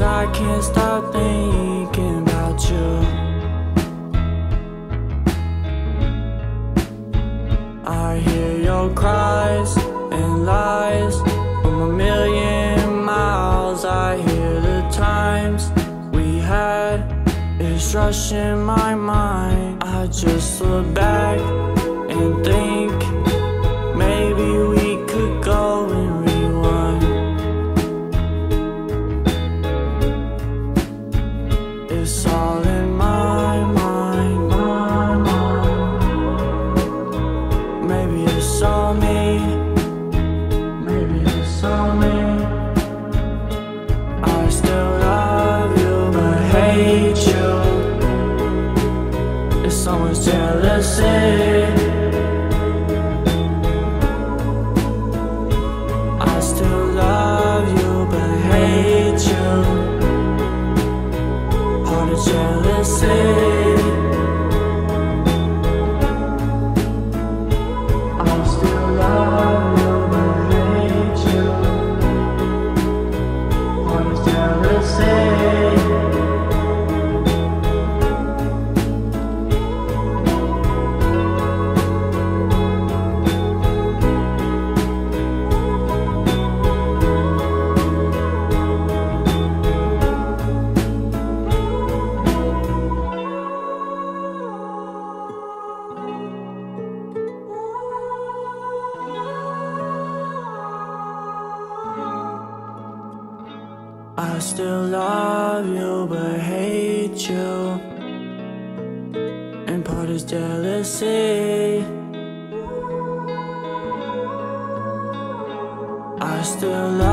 cause I can't stop thinking about you. I hear your cries and lies from a million miles. I hear the times we had. It's rushing my mind. I just look back and think There's so much jealousy. Still love you, but hate you. And part is jealousy. I still love